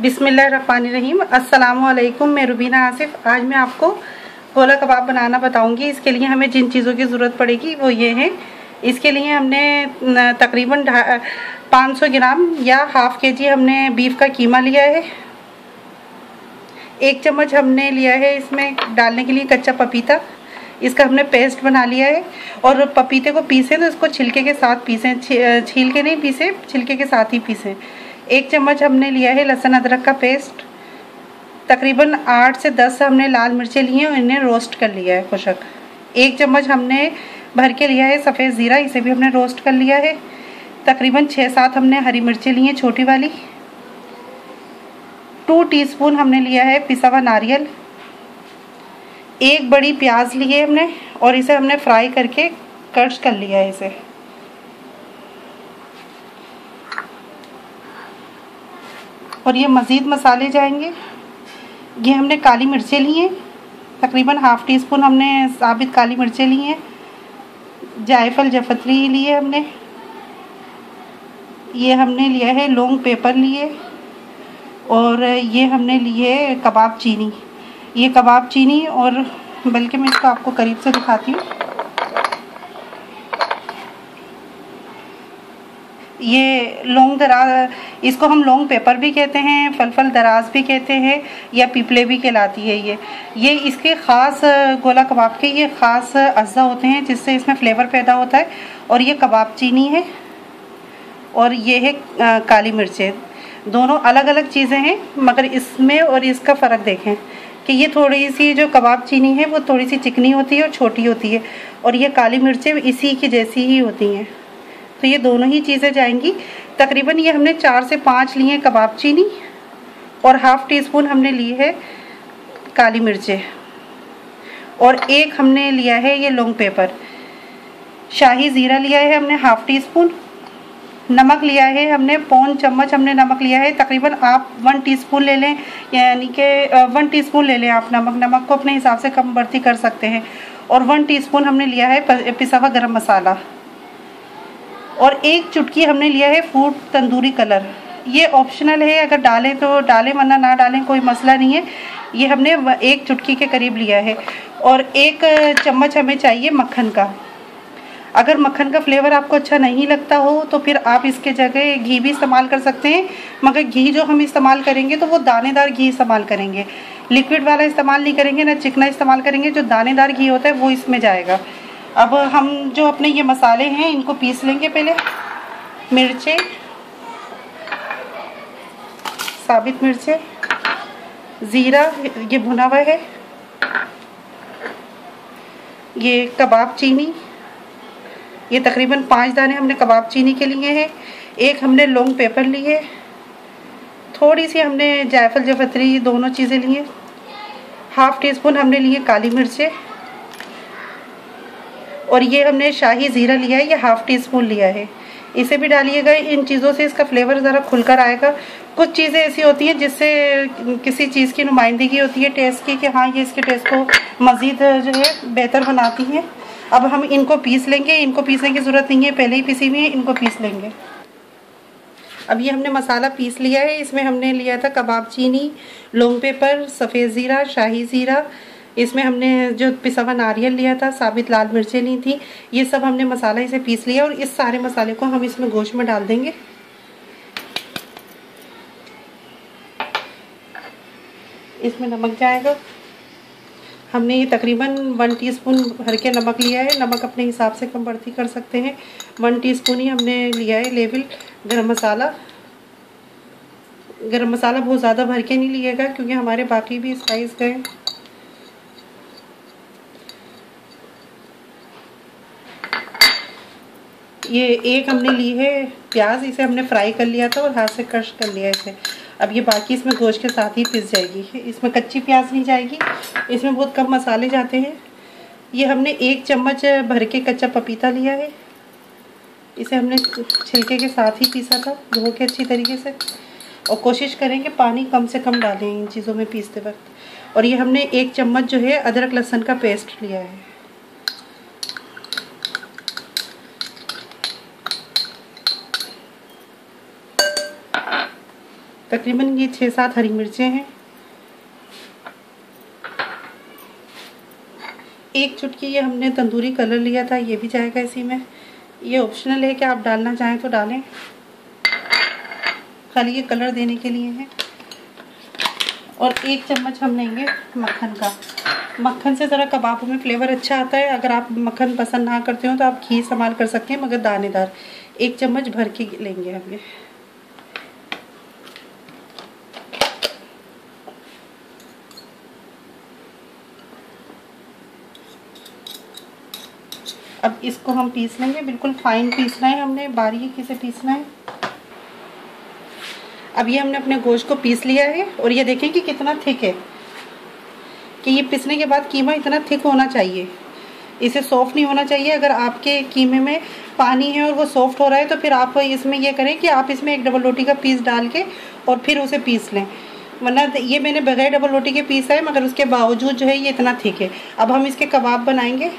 बिसमीम अस्सलाम मैं रुबीना आसिफ। आज मैं आपको गोला कबाब बनाना बताऊँगी। इसके लिए हमें जिन चीज़ों की ज़रूरत पड़ेगी वो ये है। इसके लिए हमने तकरीबन 500 ग्राम या हाफ़ के जी हमने बीफ का कीमा लिया है। एक चम्मच हमने लिया है इसमें डालने के लिए कच्चा पपीता। इसका हमने पेस्ट बना लिया है। और पपीते को पीसें तो इसको छिलके के साथ पीसें छील के नहीं पीसें, छिलके के साथ ही पीसें। एक चम्मच हमने लिया है लहसुन अदरक का पेस्ट। तकरीबन आठ से दस हमने लाल मिर्चें ली हैं और इन्हें रोस्ट कर लिया है खुशक एक चम्मच हमने भर के लिया है सफ़ेद ज़ीरा, इसे भी हमने रोस्ट कर लिया है। तकरीबन छः सात हमने हरी मिर्चें ली हैं, छोटी वाली। टू टीस्पून हमने लिया है पिसा हुआ नारियल। एक बड़ी प्याज ली है हमने और इसे हमने फ्राई करके क्रश कर लिया है इसे। और ये मज़ीद मसाले जाएँगे। ये हमने काली मिर्चें ली हैं। तकरीबन हाफ़ टी स्पून हमने साबित काली मिर्चें ली हैं। जायफल जफत्री लिए हमने। ये हमने लिया है लौंग पेपर लिए। और ये हमने लिए कबाब चीनी। ये कबाब चीनी और बल्कि मैं इसको आपको करीब से दिखाती हूँ। ये लौंग दराज, इसको हम लॉन्ग पेपर भी कहते हैं फल फल दराज भी कहते हैं, या पिपले भी कहलाती है ये। ये इसके ख़ास, गोला कबाब के ये ख़ास अज्जा होते हैं, जिससे इसमें फ्लेवर पैदा होता है। और ये कबाब चीनी है, और ये है काली मिर्चें। दोनों अलग अलग चीज़ें हैं, मगर इसमें और इसका फ़र्क देखें कि ये थोड़ी सी जो कबाब चीनी है, वो थोड़ी सी चिकनी होती है और छोटी होती है। और ये काली मिर्चें इसी की जैसी ही होती हैं। तो ये दोनों ही चीज़ें जाएँगी। तकरीबन ये हमने चार से पाँच लिए कबाब चीनी और हाफ़ टी स्पून हमने ली है काली मिर्चें। और एक हमने लिया है ये लौंग पेपर। शाही ज़ीरा लिया है हमने हाफ़ टी स्पून नमक लिया है हमने पौन चम्मच हमने नमक लिया है। तकरीबन आप वन टीस्पून ले लें, यानी कि वन टीस्पून ले लें आप नमक। नमक को अपने हिसाब से कम बढ़ती कर सकते हैं। और वन टीस्पून हमने लिया है पिसा हुआ गरम मसाला। और एक चुटकी हमने लिया है फ़ूड तंदूरी कलर। ये ऑप्शनल है, अगर डालें तो डालें, वरना ना डालें, कोई मसला नहीं है। ये हमने एक चुटकी के करीब लिया है। और एक चम्मच हमें चाहिए मक्खन का। अगर मक्खन का फ्लेवर आपको अच्छा नहीं लगता हो तो फिर आप इसके जगह घी भी इस्तेमाल कर सकते हैं। मगर घी जो हम इस्तेमाल करेंगे तो वो दानेदार घी इस्तेमाल करेंगे। लिक्विड वाला इस्तेमाल नहीं करेंगे, ना चिकना इस्तेमाल करेंगे। जो दानेदार घी होता है, वो इसमें जाएगा। अब हम जो अपने ये मसाले हैं, इनको पीस लेंगे पहले। मिर्चें। साबित मिर्चें। ज़ीरा, ये भुना हुआ है। ये कबाब चीनी। ये तकरीबन पाँच दाने हमने कबाब चीनी के लिए हैं। एक हमने लौंग पेपर लिए थोड़ी सी हमने जायफल, जफतरी, दोनों चीज़ें लिए हाफ़ टी स्पून हमने लिए काली मिर्चें। और ये हमने शाही ज़ीरा लिया है, ये हाफ़ टी स्पून लिया है। इसे भी डालिएगा, इन चीज़ों से इसका फ्लेवर ज़रा खुलकर आएगा। कुछ चीज़ें ऐसी होती हैं जिससे किसी चीज़ की नुमाइंदगी होती है टेस्ट की, कि हाँ ये इसके टेस्ट को मज़ीद जो है, बेहतर बनाती हैं। अब हम इनको पीस लेंगे, इनको पीसने की ज़रूरत नहीं है, पहले ही पीसी हुई है, इनको पीस लेंगे। अब ये हमने मसाला पीस लिया है, इसमें हमने लिया था कबाब चीनी, लौंग पेपर, सफ़ेद ज़ीरा, शाही ज़ीरा इसमें हमने जो पिसा हुआ नारियल लिया था, साबित लाल मिर्चें ली थी, ये सब हमने मसाला इसे पीस लिया और इस सारे मसाले को हम इसमें गोश्त में डाल देंगे। इसमें नमक जाएगा। हमने ये तकरीबन वन टीस्पून भर के नमक लिया है। नमक अपने हिसाब से कम बढ़ती कर सकते हैं। वन टीस्पून ही हमने लिया है लेवल गरम मसाला। गरम मसाला बहुत ज़्यादा भर के नहीं लिएगा क्योंकि हमारे बाकी भी स्पाइस गए। ये एक हमने ली है प्याज, इसे हमने फ्राई कर लिया था और हाथ से क्रश कर लिया इसे। अब ये बाकी इसमें गोश्त के साथ ही पिस जाएगी। इसमें कच्ची प्याज नहीं जाएगी। इसमें बहुत कम मसाले जाते हैं। ये हमने एक चम्मच भर के कच्चा पपीता लिया है। इसे हमने छिलके के साथ ही पीसा था, धो के अच्छी तरीके से। और कोशिश करें कि पानी कम से कम डालें इन चीज़ों में पीसते वक्त। और ये हमने एक चम्मच जो है अदरक लहसुन का पेस्ट लिया है। तकरीबन ये छः सात हरी मिर्चें हैं। एक चुटकी ये हमने तंदूरी कलर लिया था, ये भी जाएगा इसी में। ये ऑप्शनल है कि आप डालना चाहें तो डालें। खाली ये कलर देने के लिए है। और एक चम्मच हम लेंगे मक्खन का। मक्खन से ज़रा कबाबों में फ्लेवर अच्छा आता है। अगर आप मक्खन पसंद ना करते हो तो आप घी इस्तेमाल कर सकते हैं, मगर दानेदार। एक चम्मच भर के लेंगे हम ये। अब इसको हम पीस लेंगे, बिल्कुल फाइन पीसना है हमने, बारीकी से पीसना है। अब ये हमने अपने गोश्त को पीस लिया है और ये देखें कि कितना थिक है, कि ये पिसने के बाद कीमा इतना थिक होना चाहिए। इसे सॉफ्ट नहीं होना चाहिए, अगर आपके कीमे में पानी है और वो सॉफ्ट हो रहा है तो फिर आप इसमें ये करें कि आप इसमें एक डबल रोटी का पीस डाल के और फिर उसे पीस लें। वरना ये मैंने बगैर डबल रोटी के पीस है, मगर उसके बावजूद जो है ये इतना थिक है। अब हम इसके कबाब बनाएँगे।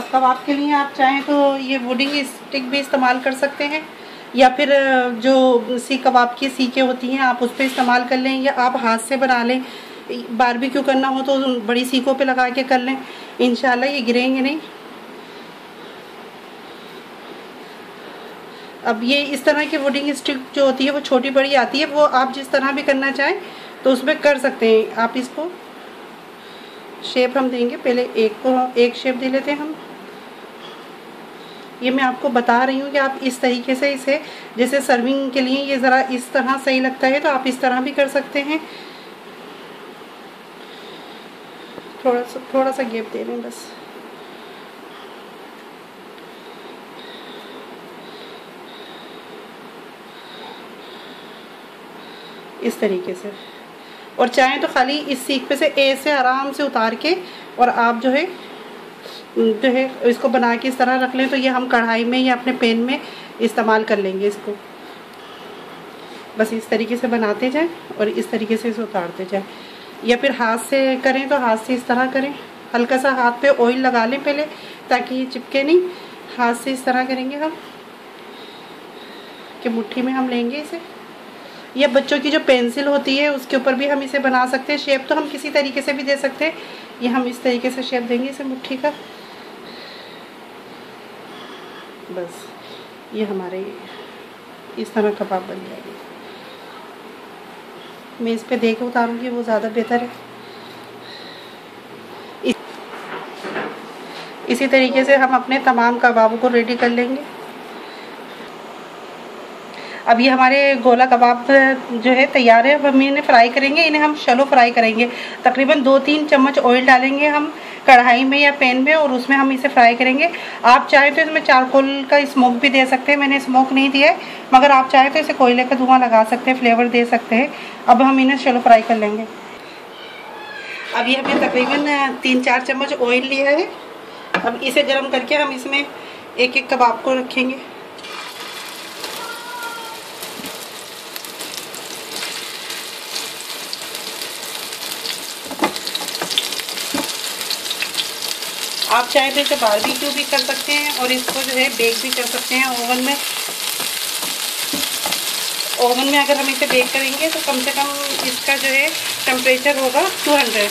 अब कबाब के लिए आप चाहें तो ये वुडिंग स्टिक भी इस्तेमाल कर सकते हैं, या फिर जो सी कबाब की सीखें होती हैं, आप उस पर इस्तेमाल कर लें, या आप हाथ से बना लें बारबेक्यू करना हो तो बड़ी सीखों पे लगा के कर लें इन ये गिरेंगे नहीं। अब ये इस तरह की वुडिंग स्टिक जो होती है, वो छोटी बड़ी आती है, वो आप जिस तरह भी करना चाहें तो उसमें कर सकते हैं। आप इसको, शेप हम देंगे, पहले एक को, एक शेप दे लेते हैं हम। ये मैं आपको बता रही हूँ कि आप इस तरीके से इसे, जैसे सर्विंग के लिए ये ज़रा इस तरह सही लगता है तो आप इस तरह भी कर सकते हैं। थोड़ा सा थोड़ा सा गेप दे लें बस। इस तरीके से। और चाहें तो खाली इस सीख पे से ए से आराम से उतार के और आप जो है जो है, इसको बना के इस तरह रख लें तो ये हम कढ़ाई में या अपने पेन में इस्तेमाल कर लेंगे इसको। बस इस तरीके से बनाते जाएँ और इस तरीके से इसे उतारते जाएँ। या फिर हाथ से करें तो हाथ से इस तरह करें। हल्का सा हाथ पे ऑयल लगा लें पहले, ताकि ये चिपके नहीं। हाथ से इस तरह करेंगे हम। कि मुट्ठी में हम लेंगे इसे। या बच्चों की जो पेंसिल होती है, उसके ऊपर भी हम इसे बना सकते हैं। शेप तो हम किसी तरीके से भी दे सकते हैं। ये हम इस तरीके से शेप देंगे इसे मुट्ठी का। बस, ये हमारे इस तरह कबाब बन जाएगी। मैं इस पर दे के उतारूँगी, वो ज़्यादा बेहतर है। इसी तरीके से हम अपने तमाम कबाबों को रेडी कर लेंगे। अब ये हमारे गोला कबाब जो है, तैयार है। अब हम इन्हें फ्राई करेंगे, इन्हें हम शलो फ्राई करेंगे। तकरीबन दो तीन चम्मच ऑयल डालेंगे हम। कढ़ाई में या पैन में और उसमें हम इसे फ्राई करेंगे। आप चाहें तो इसमें चारकोल का स्मोक भी दे सकते हैं। मैंने स्मोक नहीं दिया है, मगर आप चाहें तो इसे कोयले का धुआँ लगा सकते हैं फ्लेवर दे सकते हैं। अब हम इन्हें शलो फ्राई कर लेंगे। अब ये हमने तकरीबन तीन चार चम्मच ऑयल लिया है। अब इसे गर्म करके हम इसमें एक एक कबाब को रखेंगे। आप चाहे तो इसे बारबेक्यू भी कर सकते हैं और इसको जो है बेक भी कर सकते हैं ओवन में। ओवन में अगर हम इसे बेक करेंगे तो कम से कम इसका जो है टेम्परेचर होगा 200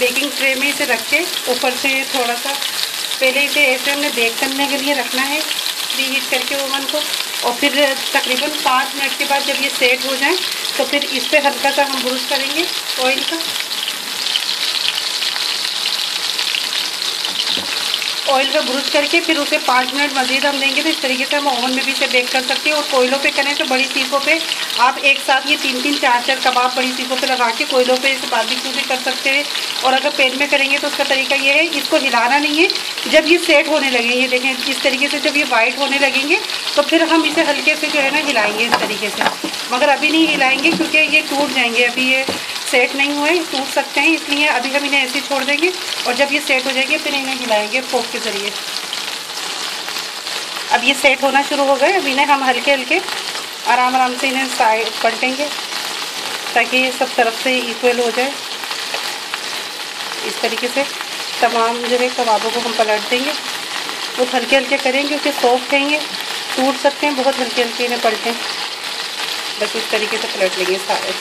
बेकिंग ट्रे में इसे रख के ऊपर से थोड़ा सा पहले इसे ऐसे हमने बेक करने के लिए रखना है प्री हीट करके ओवन को और फिर तकरीबन पाँच मिनट के बाद जब ये सेट हो जाए तो फिर इस पर हल्का सा हम ब्रूस करेंगे ऑयल का। ऑयल का ब्रुश करके फिर उसे पाँच मिनट मज़ीद हम देंगे। तो इस तरीके से हम ओवन में भी इसे बेक कर सकते हैं। और कोयलों पे करें तो बड़ी सीखों पे आप एक साथ ये तीन तीन चार चार कबाब बड़ी सीखों पे लगा के कोयलों पे इसे बारबेक्यू भी कर सकते हैं। और अगर पेन में करेंगे तो उसका तरीका ये है, इसको हिलाना नहीं है। जब ये सेट होने लगे, ये देखें, इस तरीके से जब ये वाइट होने लगेंगे तो फिर हम इसे हल्के से जो है ना हिलाएँगे इस तरीके से। मगर अभी नहीं हिलाएँगे क्योंकि ये टूट जाएँगे। अभी ये सेट नहीं हुए, टूट सकते हैं, इसलिए अभी हम इन्हें ऐसे छोड़ देंगे और जब ये सेट हो जाएँगे, फिर इन्हें हिलाएँगे फोक के ज़रिए। अब ये सेट होना शुरू हो गए अब इन्हें हम हल्के हल्के आराम आराम से इन्हें साइड पलटेंगे, ताकि ये सब तरफ़ से इक्वल हो जाए। इस तरीके से तमाम जो है कबाबों को हम पलट देंगे। बहुत हल्के हल्के करेंगे क्योंकि सॉफ्ट हैं टूट सकते हैं, बहुत हल्के हल्के इन्हें पलटें। बस इस तरीके से पलट लेंगे सारे।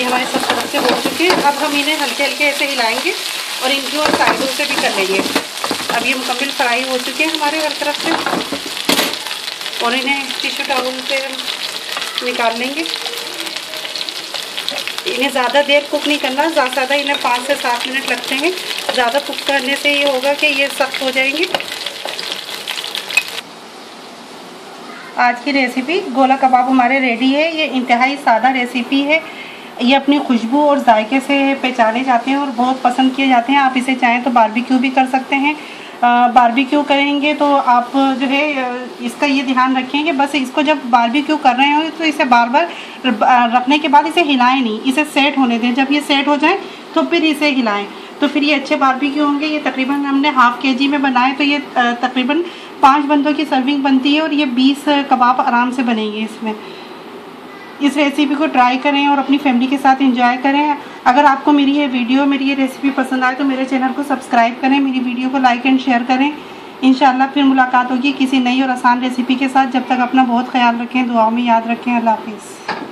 अभी हमारे सब तरफ़ से हो चुके हैं। अब हम इन्हें हल्के हल्के ऐसे हिलाएँगे और इनकी और साइडों से भी कर लेंगे। अब ये मुकम्मल फ्राई हो चुके हैं हमारे हर तरफ़ से। और इन्हें टिश्यू टाउल पे हम निकाल लेंगे। इन्हें ज़्यादा देर कुक नहीं करना, ज़्यादा ज़्यादा इन्हें पाँच से सात मिनट लगते हैं। ज़्यादा कुक करने से ये होगा कि ये सख्त हो जाएँगे। आज की रेसिपी गोला कबाब हमारे रेडी है। ये इंतहाई सादा रेसिपी है। ये अपनी खुशबू और जायके से पहचाने जाते हैं और बहुत पसंद किए जाते हैं। आप इसे चाहें तो बारबेक्यू भी कर सकते हैं। बारबेक्यू करेंगे तो आप जो है इसका ये ध्यान रखें कि बस इसको जब बारबेक्यू कर रहे हो तो इसे बार बार रखने के बाद इसे हिलाएँ नहीं। इसे सेट होने दें। जब ये सेट हो जाए तो फिर इसे हिलाएँ। तो फिर ये अच्छे बारबेक्यू होंगे। ये तकरीबन हमने हाफ़ के जी में बनाए तो ये तकरीबन पाँच बंदों की सर्विंग बनती है और ये बीस कबाब आराम से बनेंगे इसमें। इस रेसिपी को ट्राई करें और अपनी फैमिली के साथ इंजॉय करें। अगर आपको मेरी ये वीडियो मेरी ये रेसिपी पसंद आए तो मेरे चैनल को सब्सक्राइब करें, मेरी वीडियो को लाइक एंड शेयर करें। इन फिर मुलाकात होगी किसी नई और आसान रेसिपी के साथ। जब तक अपना बहुत ख्याल रखें, दुआओं में याद रखें। अल्लाह हाफिज़।